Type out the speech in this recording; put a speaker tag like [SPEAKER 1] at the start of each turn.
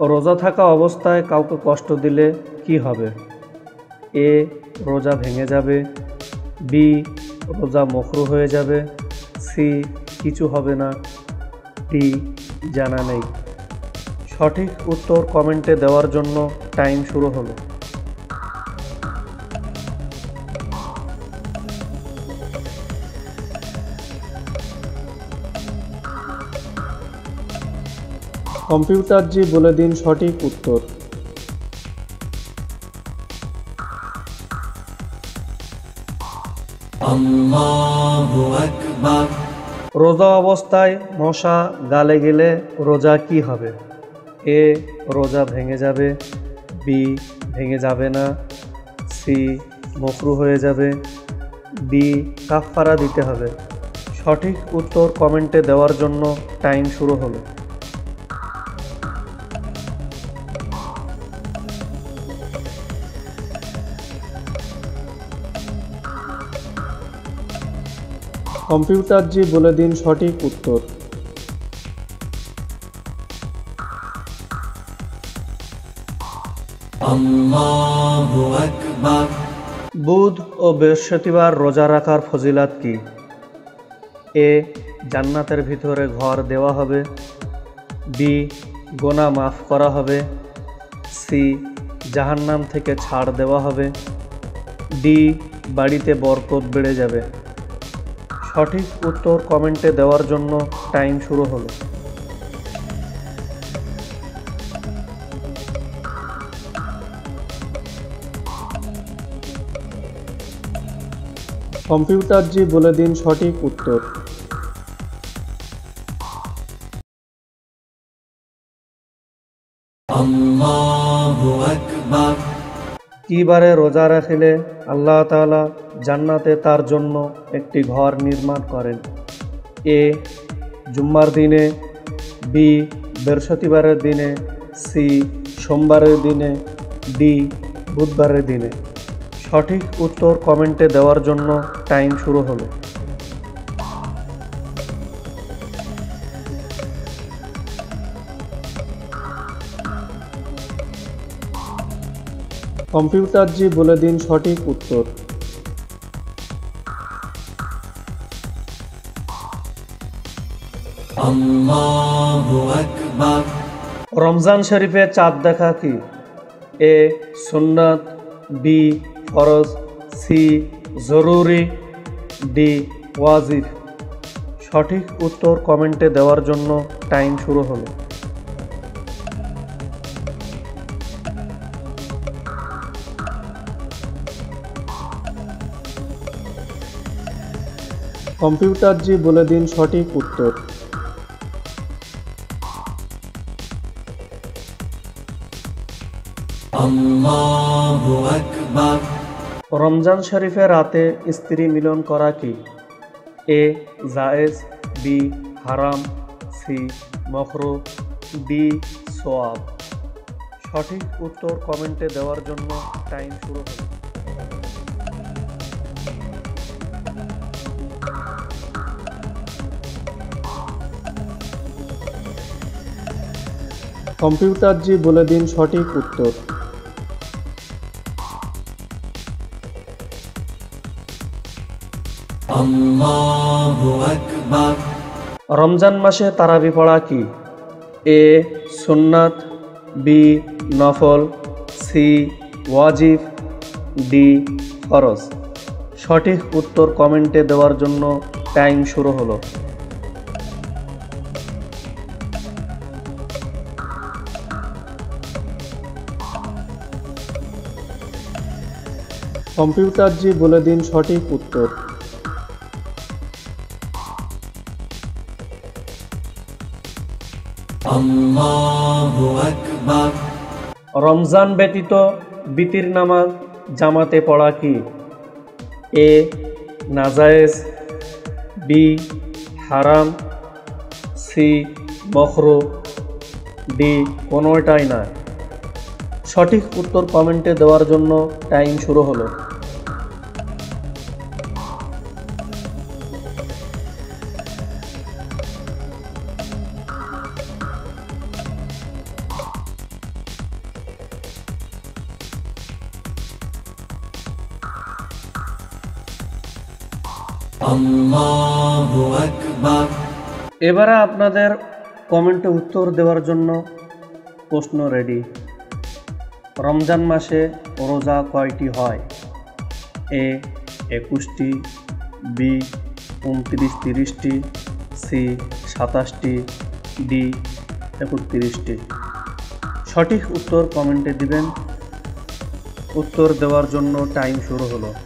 [SPEAKER 1] রোজা থাকা অবস্থায় কাউকে কষ্ট দিলে কি হবে? এ, রোজা ভেঙে যাবে। বি, রোজা মখরু হয়ে যাবে। সি, কিছু হবে না। ডি, জানা নেই। সঠিক উত্তর কমেন্টে দেওয়ার জন্য টাইম শুরু হলো। কম্পিউটার জি বলে দিন সঠিক উত্তর। রোজা অবস্থায় মশা গালে গেলে রোজা কি হবে? এ রোজা ভেঙে যাবে। বি ভেঙে যাবে না। সি মকরু হয়ে যাবে। ডি কাফফারা দিতে হবে। সঠিক উত্তর কমেন্টে দেওয়ার জন্য টাইম শুরু হলো। কম্পিউটারজি বলে দিন সঠিক উত্তর। বুধ ও বৃহস্পতিবার রোজা রাখার ফজিলাত কি? এ জান্নাতের ভিতরে ঘর দেওয়া হবে। বি গোনা মাফ করা হবে। সি জাহান্নাম থেকে ছাড় দেওয়া হবে। ডি বাড়িতে বরকত বেড়ে যাবে। সঠিক উত্তর কমেন্টে দেওয়ার জন্য টাইম শুরু হলো। কম্পিউটারজি বলে দিন সঠিক উত্তর।
[SPEAKER 2] আকবার।
[SPEAKER 1] কি বারে রোজা রাখিলে আল্লাহ তালা জান্নাতে তার জন্য একটি ঘর নির্মাণ করেন। এ জুম্মার দিনে, বি বৃহস্পতিবারের দিনে, সি সোমবারের দিনে, ডি বুধবারের দিনে। সঠিক উত্তর কমেন্টে দেওয়ার জন্য টাইম শুরু হলো। কম্পিউটার জি বলে দিন সঠিক উত্তর। রমজান শরীফে চাঁদ দেখা কি? এ সুন্নাত বি ফরজ সি জরুরি ডি ওয়াজিফ সঠিক উত্তর কমেন্টে দেওয়ার জন্য টাইম শুরু হলো। কম্পিউটারজি বলে দিন সঠিক উত্তর। রমজান শরীফে রাতে স্ত্রী মিলন করা কি? এ জায়েজ বি হারাম সি মখরু ডি সোয়াব। সঠিক উত্তর কমেন্টে দেওয়ার জন্য টাইম শুরু হবে কম্পিউটারজি বলে দিন সঠিক উত্তর। রমজান মাসে তারাবি পড়া কি? এ সুন্নাত বি নফল সি ওয়াজিব ডি ফরজ। সঠিক উত্তর কমেন্টে দেওয়ার জন্য টাইম শুরু হলো। কম্পিউটারজি বলে দিন সঠিক উত্তর। রমজান ব্যতীত বিতির নামাজ জামাতে পড়া কি? এ নাজায়েজ বি হারাম সি মখরু ডি কোনোটাই না সঠিক উত্তর কমেন্টে দেওয়ার জন্য টাইম শুরু হলো। এবারে আপনাদের কমেন্টে উত্তর দেওয়ার জন্য প্রশ্ন রেডি রমজান মাসে রোজা কয়টি হয়? এ একুশটি বি উনত্রিশ, তিরিশটি সি সাতাশটি ডি একত্রিশটি। সঠিক উত্তর কমেন্টে দিবেন। উত্তর দেওয়ার জন্য টাইম শুরু হলো।